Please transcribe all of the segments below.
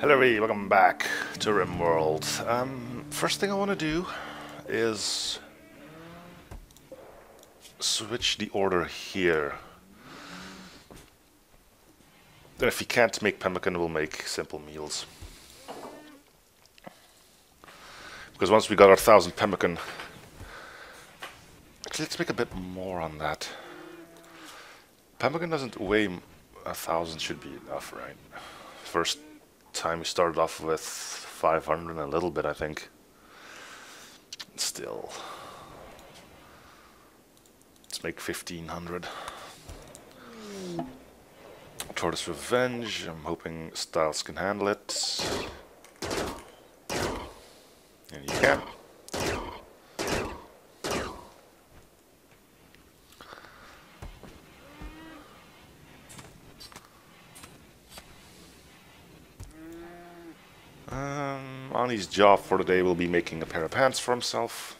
Hello everybody, welcome back to RimWorld. Um, first thing I want to do is switch the order here. Then if you can't make pemmican, we'll make simple meals. Because once we got our thousand pemmican, actually let's make a bit more on that. Pemmican doesn't weigh a thousand should be enough, right? First time we started off with 500 and a little bit, I think. Still. Let's make 1500. Tortoise Revenge, I'm hoping Styles can handle it. And you can. Ani's job for the day will be making a pair of pants for himself.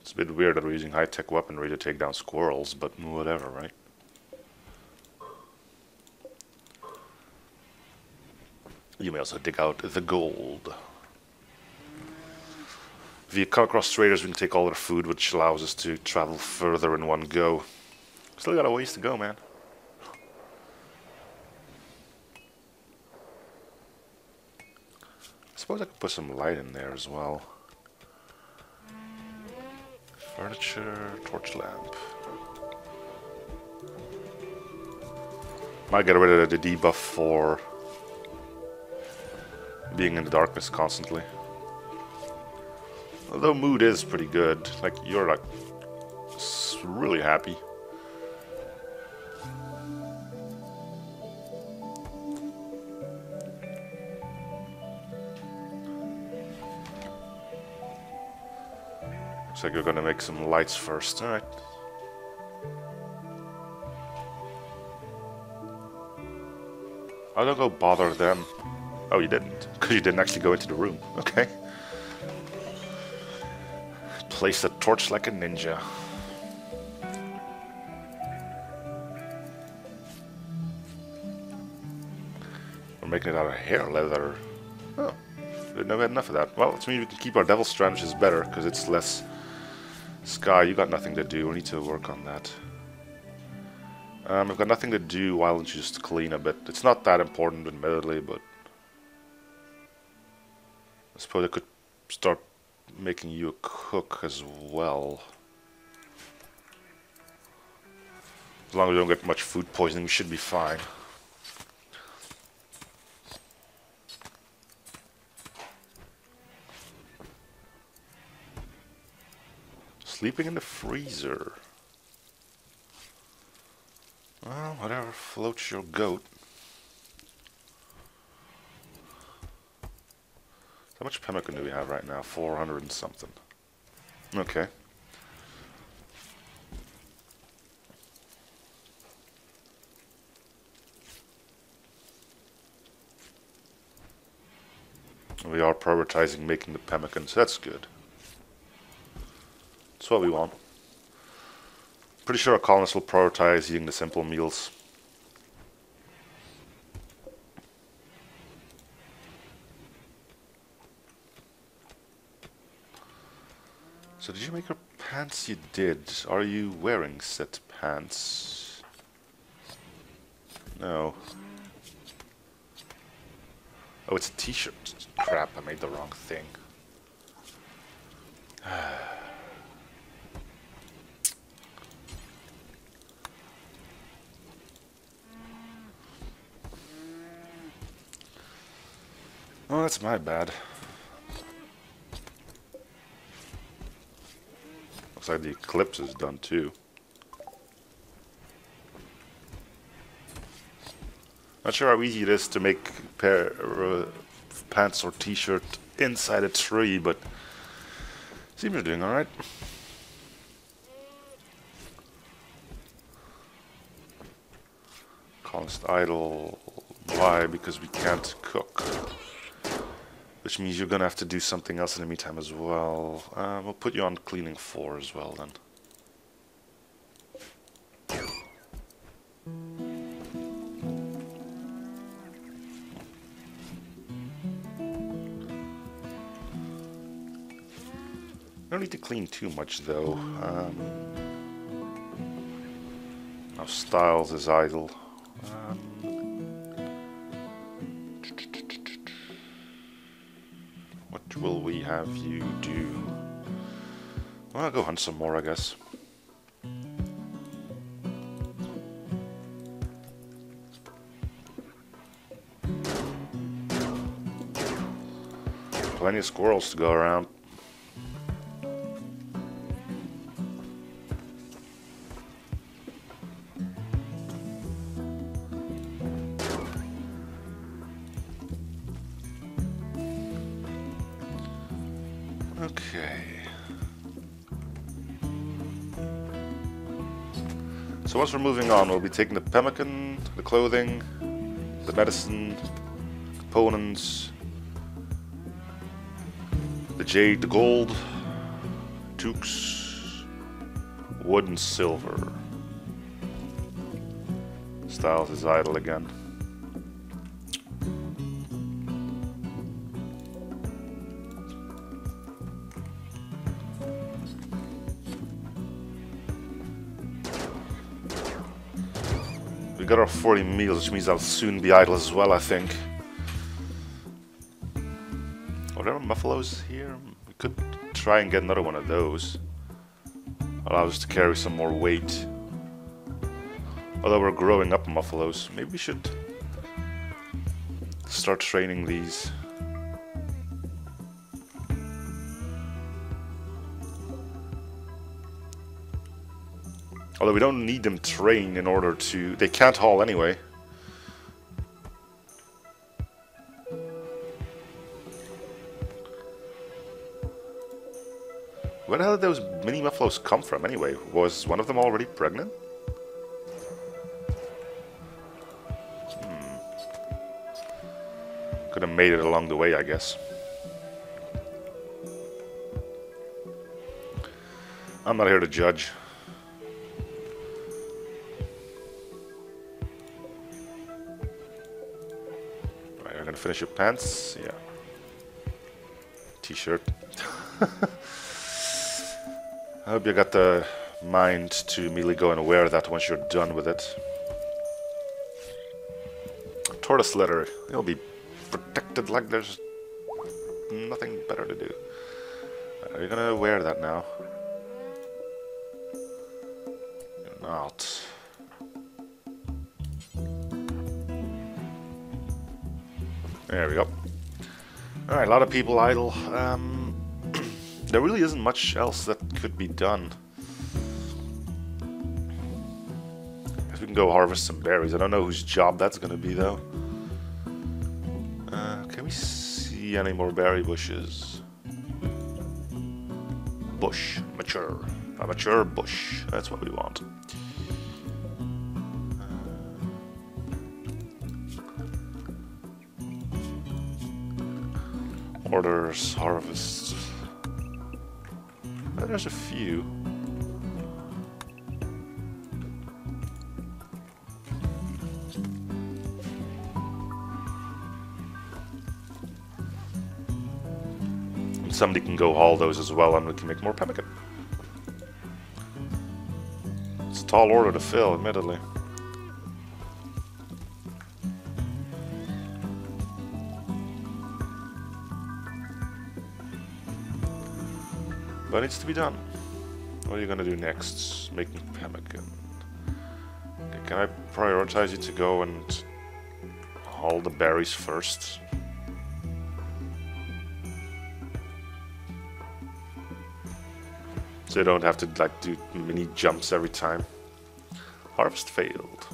It's a bit weird that we're using high-tech weaponry to take down squirrels, but whatever, right? You may also dig out the gold. If you come across traders, we can take all their food, which allows us to travel further in one go. Still got a ways to go, man. I suppose I could put some light in there as well. Furniture, torch lamp. Might get rid of the debuff for being in the darkness constantly. Although mood is pretty good, like you're like really happy. Looks like you're gonna make some lights first, alright. I'll don't go bother them. Oh, you didn't, because you didn't actually go into the room. Okay. Place the torch like a ninja. We're making it out of hare leather. Oh, we had enough of that. Well, it means we can keep our devil strategies better, because it's less... Sky, you got nothing to do. We need to work on that. Um, I've got nothing to do. Why don't you just clean a bit? It's not that important, admittedly, but... I suppose I could start making you a cook as well. As long as we don't get much food poisoning, we should be fine. Sleeping in the freezer. Well, whatever floats your goat. How much pemmican do we have right now? 400 and something. Okay. We are prioritizing making the pemmican, so that's good. That's what we want. Pretty sure our colonists will prioritize eating the simple meals. So did you make your pants? You did. Are you wearing set pants? No. Oh, it's a t-shirt. Crap, I made the wrong thing. oh, that's my bad. Looks like the eclipse is done too. Not sure how easy it is to make pair pants or t-shirt inside a tree, but seems you're doing alright. Colonist idle. Why? Because we can't cook. Which means you're gonna have to do something else in the meantime as well. Uh, we'll put you on cleaning four as well then. Don't need to clean too much though. Um, now Styles is idle. Have you do? Well, I'll go hunt some more, I guess. Plenty of squirrels to go around. Once we're moving on, we'll be taking the pemmican, the clothing, the medicine, components, the jade, the gold, toques, wood and silver. Styles is idle again. We got our 40 meals, which means I'll soon be idle as well, I think. Whatever muffaloes here, we could try and get another one of those. Allow us to carry some more weight. Although we're growing up muffaloes, maybe we should start training these. Although we don't need them trained in order to... They can't haul anyway. Where the hell did those mini muffaloes come from anyway? Was one of them already pregnant? Hmm. Could have made it along the way, I guess. I'm not here to judge. Finish your pants. Yeah. T-shirt. I hope you got the mind to immediately go and wear that once you're done with it. Tortoise leather. You'll be protected like there's nothing better to do. Are you gonna wear that now? You're not. There we go. Alright, a lot of people idle. Um, there really isn't much else that could be done. Guess we can go harvest some berries. I don't know whose job that's gonna be though. Uh, can we see any more berry bushes? Bush. Mature. A mature bush. That's what we want. Orders, harvest. Uh, There's a few. Somebody can go haul those as well and we can make more pemmican. It's a tall order to fill, admittedly. But needs to be done. What are you gonna do next? Making pemmican. Okay, can I prioritize you to go and haul the berries first? So you don't have to like do mini jumps every time. Harvest failed.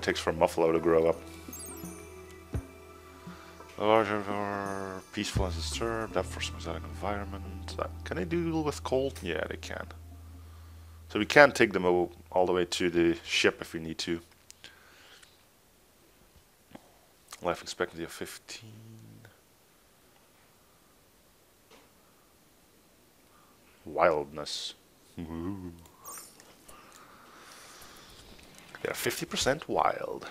It takes for a muffalo to grow up. Larger or peaceful and disturbed, depth for specific environment. Uh, Can they deal with cold? Yeah, they can. So we can take them all, all the way to the ship if we need to. Life expectancy of 15. Wildness. Ooh. Yeah, 50% wild.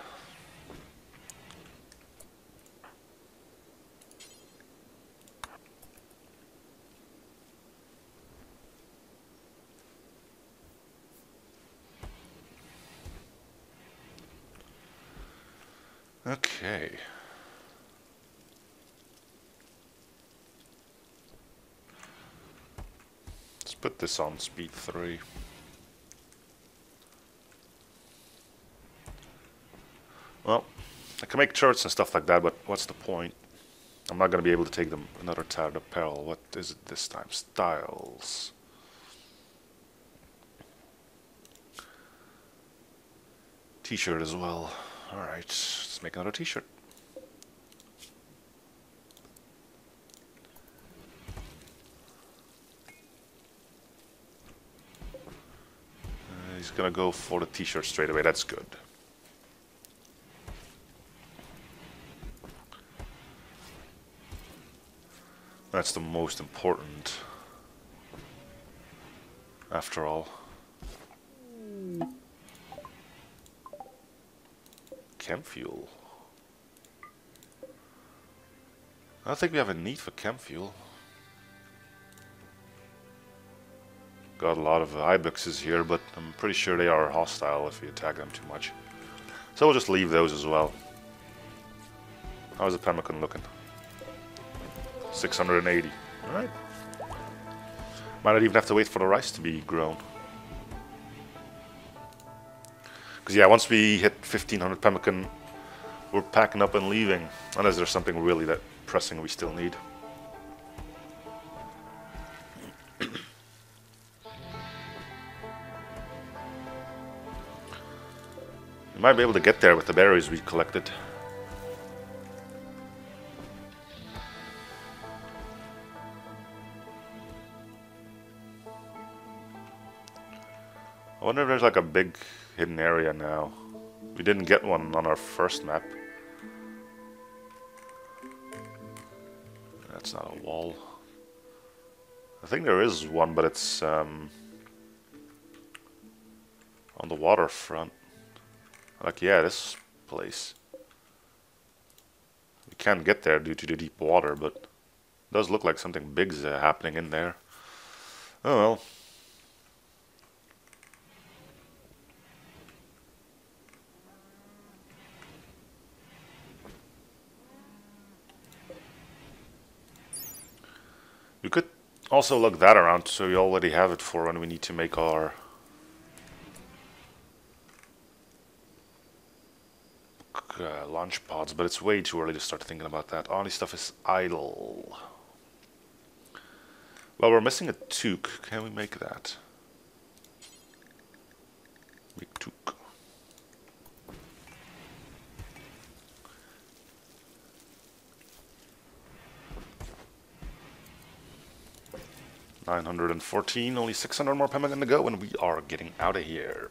Okay. Let's put this on speed 3. Well, I can make turrets and stuff like that, but what's the point? I'm not going to be able to take them another tattered apparel. What is it this time? Styles. T-shirt as well. Alright, let's make another t-shirt. Uh, he's gonna go for the t-shirt straight away, that's good. That's the most important. After all. Camp fuel. I don't think we have a need for camp fuel. Got a lot of ibex here, but I'm pretty sure they are hostile if we attack them too much. So we'll just leave those as well. How's the pemmican looking? 680. Alright. Might not even have to wait for the rice to be grown. Because yeah, once we hit 1500 pemmican, we're packing up and leaving. Unless there's something really that pressing we still need. we might be able to get there with the berries we collected. Wonder if there's like a big hidden area now. We didn't get one on our first map. That's not a wall. I think there is one, but it's um, on the waterfront. Like, yeah, this place. We can't get there due to the deep water, but does look like something big's uh, happening in there. Oh well. We could also look that around so we already have it for when we need to make our uh, launch pods, but it's way too early to start thinking about that. All this stuff is idle. Well, we're missing a toque. Can we make that? Make toque. Nine hundred and fourteen, only six hundred more pemmican to go, and we are getting out of here.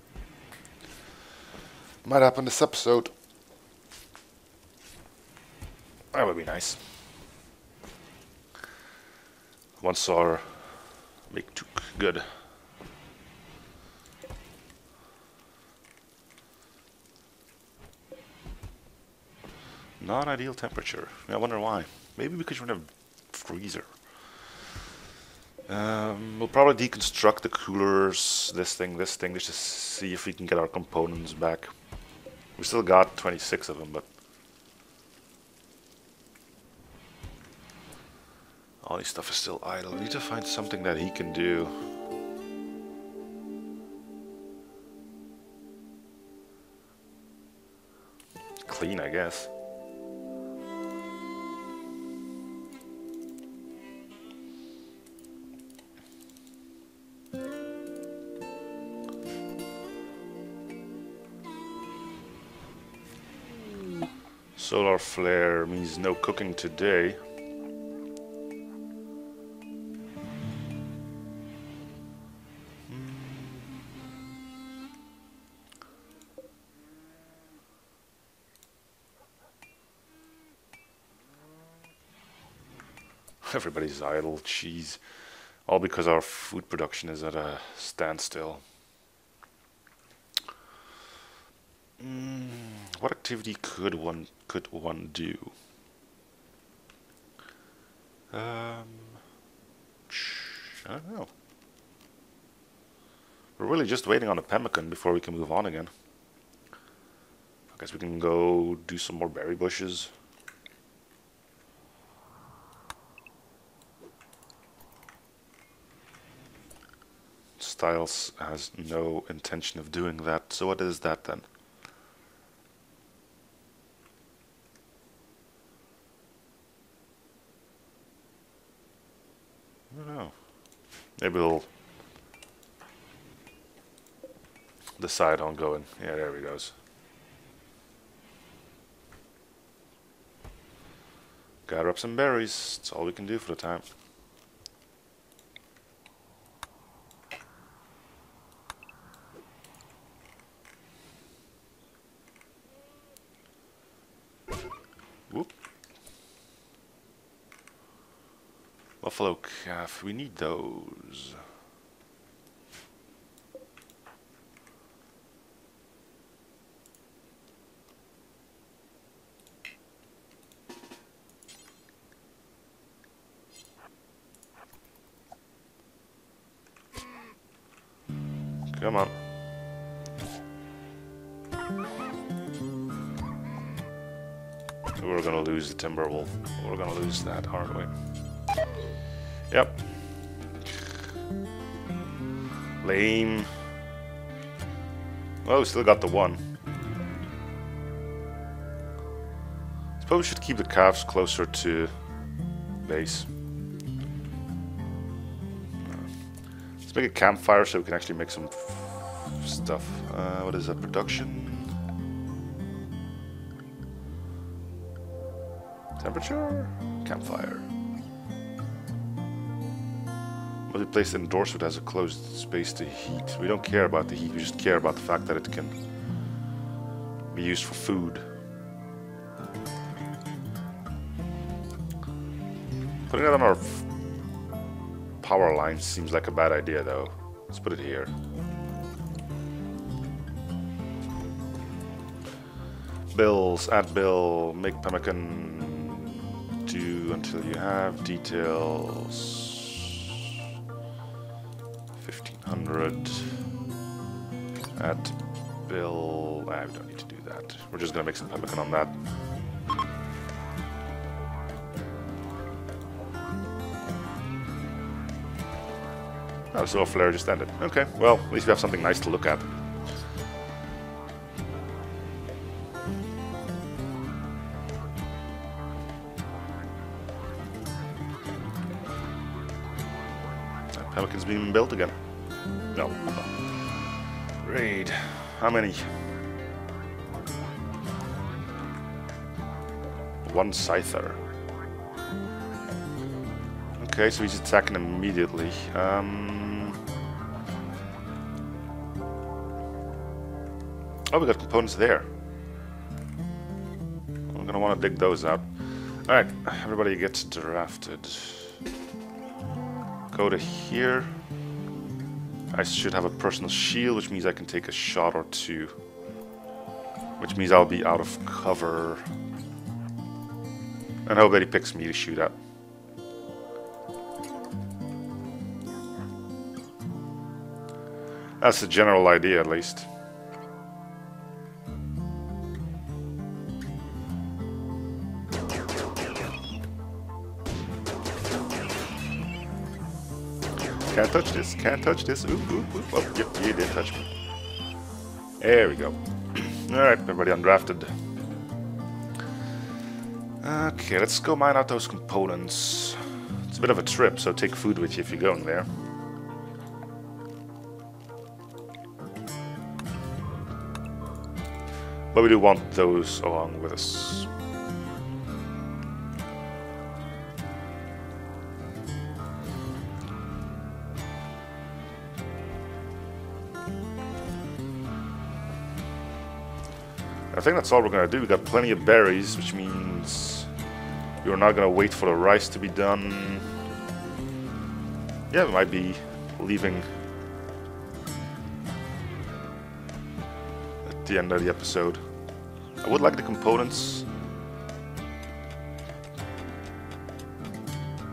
Might happen this episode. That would be nice. Once our make took good. Not ideal temperature. I wonder why. Maybe because we're in a freezer. Um, we'll probably deconstruct the coolers, this thing, this thing, just to see if we can get our components back. We still got 26 of them, but all this stuff is still idle. We need to find something that he can do. Clean, I guess. Solar flare means no cooking today. Hmm. Everybody's idle, cheese. All because our food production is at a standstill. Mm, what activity could one could one do? Um, I don't know. We're really just waiting on a pemmican before we can move on again. I guess we can go do some more berry bushes. Styles has no intention of doing that, so what is that then? I don't know. Maybe we'll decide on going. Yeah, there he goes. Gather up some berries. That's all we can do for the time. Muffalo calf, we need those. Come on. We're gonna lose the Timberwolf. We're gonna lose that, aren't we? Yep. Lame. We still got the one. Suppose we should keep the calves closer to base. Let's make a campfire so we can actually make some stuff. Uh, what is that? Production? Temperature? Campfire. Placed indoors so it has a closed space to heat. We don't care about the heat, we just care about the fact that it can be used for food. Putting it on our power line seems like a bad idea though. Let's put it here. Bills, add bill, make pemmican do until you have details. 1500 add bill. Ah, I don't need to do that. We're just gonna make some pemmican on that. Oh, so flare just ended. Okay, well, at least we have something nice to look at. Pelican's being built again. Raid. How many? One Scyther. Okay, so he's attacking immediately. Um... Oh, we got components there. I'm gonna want to dig those out. Alright, everybody gets drafted go to here. I should have a personal shield, which means I can take a shot or two. Which means I'll be out of cover. And hope that he picks me to shoot at. That's the general idea, at least. Can't touch this. Can't touch this. Oop, oop, oop. Oh, yep, you did touch me. There we go. Alright, everybody undrafted. Okay, let's go mine out those components. It's a bit of a trip, so take food with you if you're going there. But we do want those along with us. I think that's all we're gonna do. We got plenty of berries, which means we're not gonna wait for the rice to be done. Yeah, we might be leaving at the end of the episode. I would like the components.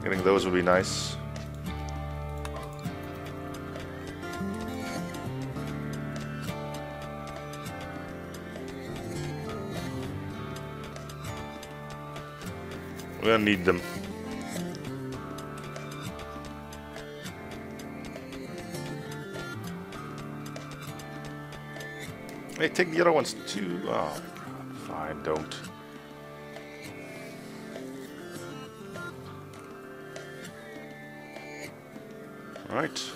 Getting those would be nice. We're gonna need them. Hey, take the other ones too. Oh, fine, don't. Alright.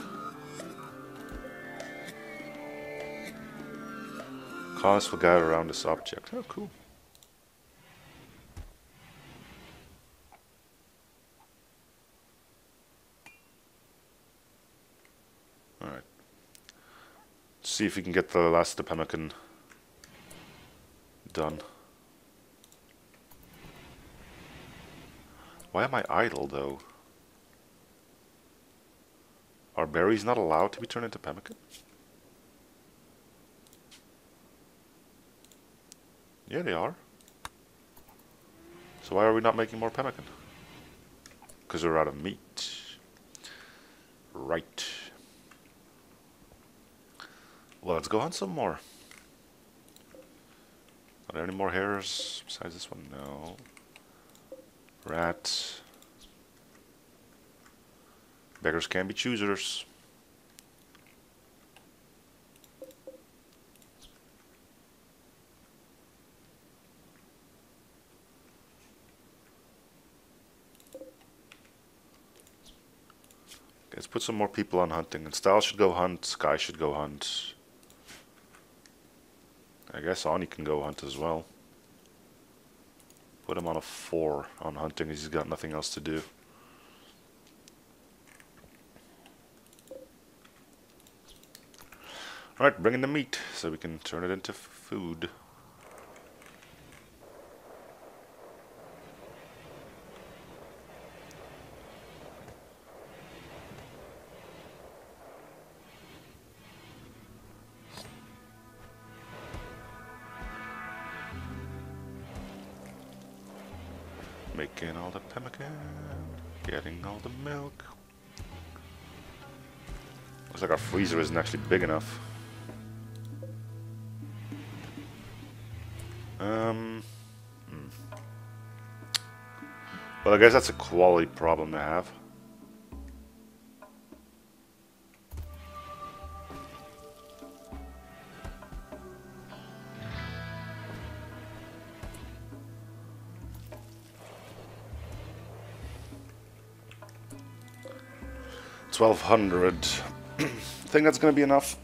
Cause will guide around this object. Oh, cool. Alright. See if we can get the last of the pemmican done. Why am I idle though? Are berries not allowed to be turned into pemmican? Yeah, they are. So why are we not making more pemmican? Because we're out of meat. Right. Well, let's go hunt some more. Are there any more hares besides this one? No. Rat. Beggars can be choosers. Let's put some more people on hunting. And Style should go hunt. Sky should go hunt. I guess Ani can go hunt as well. Put him on a 4 on hunting he's got nothing else to do. Alright, bring in the meat so we can turn it into food. Making all the pemmican, getting all the milk. Looks like our freezer isn't actually big enough. Um, hmm. Well, I guess that's a quality problem to have. Twelve hundred. I Think that's gonna be enough.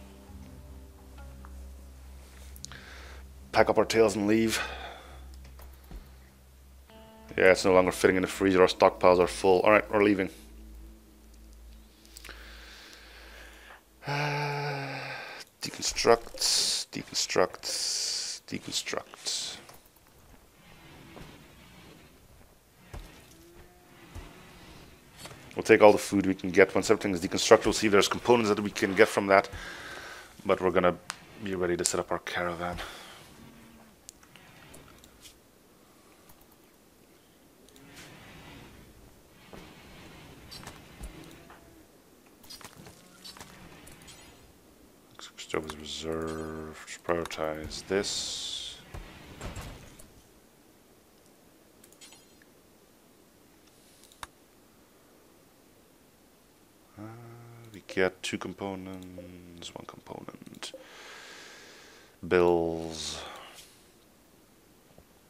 pack up our tails and leave. Yeah, it's no longer fitting in the freezer. Our stockpiles are full. Alright, we're leaving. Uh, deconstruct, deconstruct, deconstruct. Take all the food we can get. Once everything is deconstructed, we'll see if there's components that we can get from that. But we're gonna be ready to set up our caravan. Job is reserved. Prioritize this. Uh, we get two components, one component. Bills.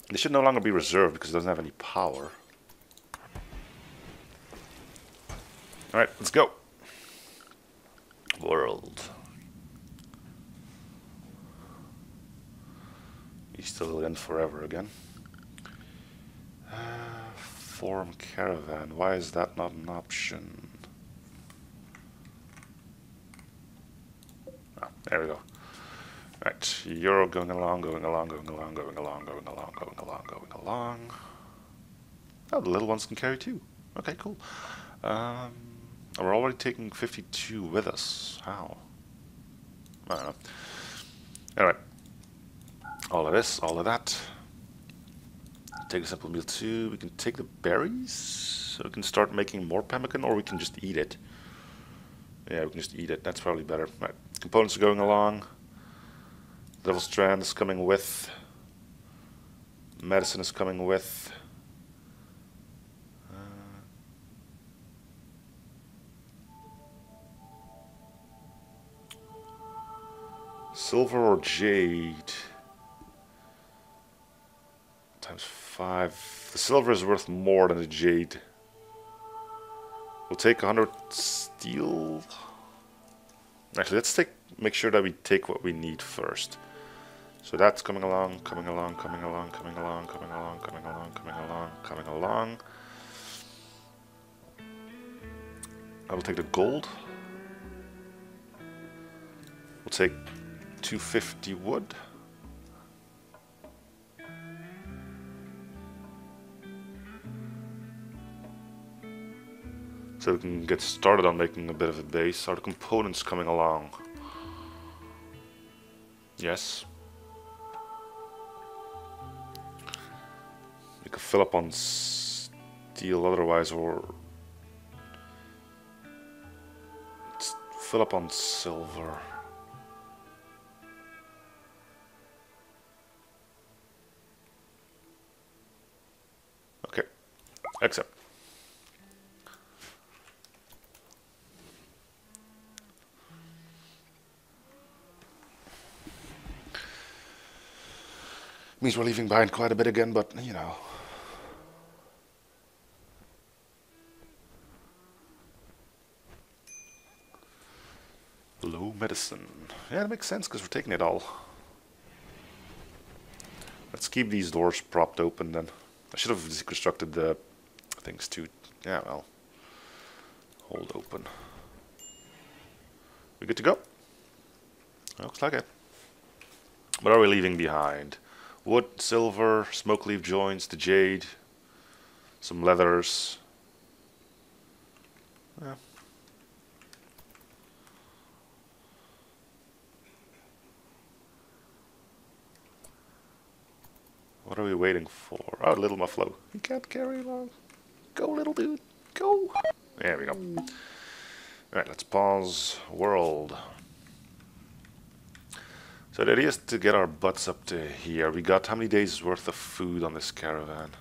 They should no longer be reserved because it doesn't have any power. Alright, let's go. World. still in forever again. Uh, form caravan. Why is that not an option? There we go. Right, you're going along, going along, going along, going along, going along, going along, going along. Oh, the little ones can carry too. Okay, cool. Um, we're already taking 52 with us. How? I don't know. Alright. All of this, all of that. Take a simple meal too. We can take the berries. So we can start making more pemmican or we can just eat it. Yeah, we can just eat it. That's probably better. Right. Components are going along. Devil Strand is coming with. Medicine is coming with. Uh, silver or jade? Times five. The silver is worth more than the jade. We'll take a 100 steel. Actually, let's take make sure that we take what we need first. So that's coming along, coming along, coming along, coming along, coming along, coming along, coming along, coming along. I will take the gold. We'll take 250 wood. So we can get started on making a bit of a base. Are the components coming along? Yes. We could fill up on steel otherwise or fill up on silver. Okay. Accept. Means we're leaving behind quite a bit again, but you know. Low medicine. Yeah, it makes sense because we're taking it all. Let's keep these doors propped open then. I should have deconstructed the things too. Yeah, well, hold open. We good to go? Looks like it. What are we leaving behind? Wood, silver, smoke leaf joints, the jade, some leathers. Yeah. What are we waiting for? Oh, little Muffalo. He can't carry long. Go, little dude. Go. There we go. Alright, let's pause world. So the idea is to get our butts up to here. We got how many days worth of food on this caravan?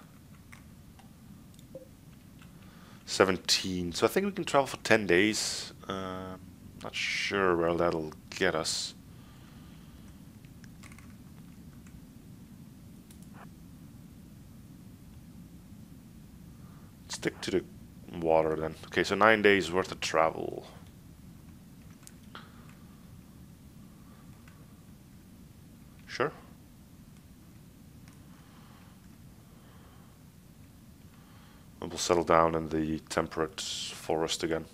17. So I think we can travel for 10 days. Uh, not sure where that'll get us. stick to the water then. Okay, so nine days worth of travel. Sure. And we'll settle down in the temperate forest again.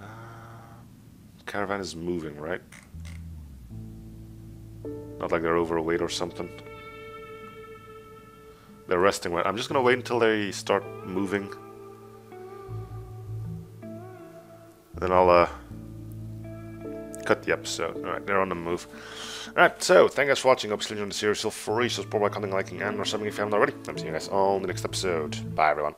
Um, caravan is moving, right? Not like they're overweight or something. They're resting. Right. I'm just gonna wait until they start moving. Then I'll uh, cut the episode. Alright, they're on the move. Alright, so thank you guys for watching. Hope you enjoyed the series. Feel free to support by commenting, liking, and or subbing if you haven't already. I'm seeing you guys on the next episode. Bye, everyone.